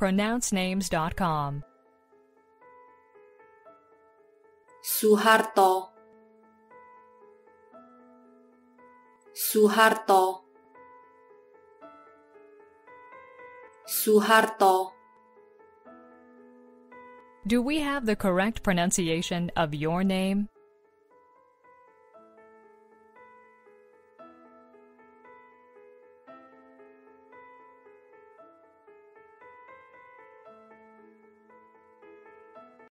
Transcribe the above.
pronouncenames.com. Suharto Suharto Suharto Do we have the correct pronunciation of your name?